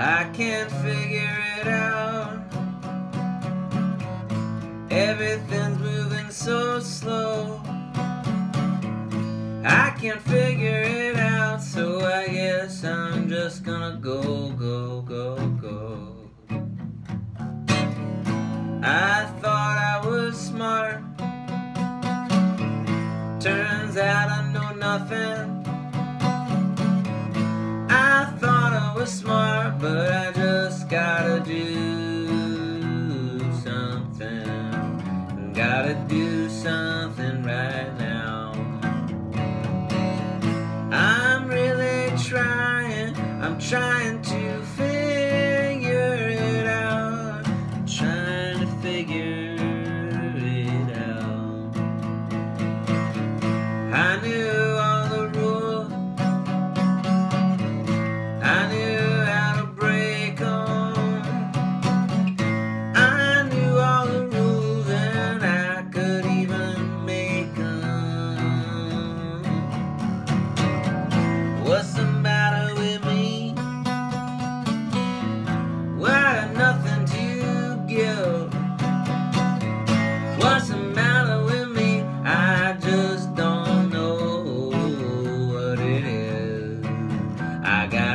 I can't figure it out. Everything's moving so slow. I can't figure it out, so I guess I'm just gonna go, go, go, go. I thought I was smart. Turns out I know nothing. I thought I was smart, but I just gotta do something. Gotta do something right now. I'm really trying, I'm trying to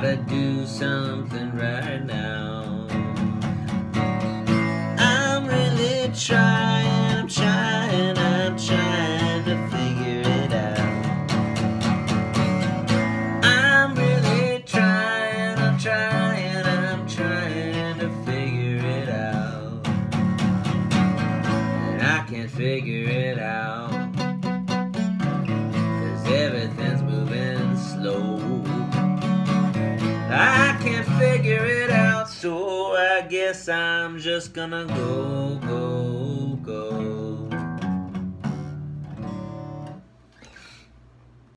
gotta do something right now. I'm really trying, I'm trying, I'm trying to figure it out. I'm really trying, I'm trying, I'm trying to figure it out. And I can't figure it out. Guess I'm just gonna go, go,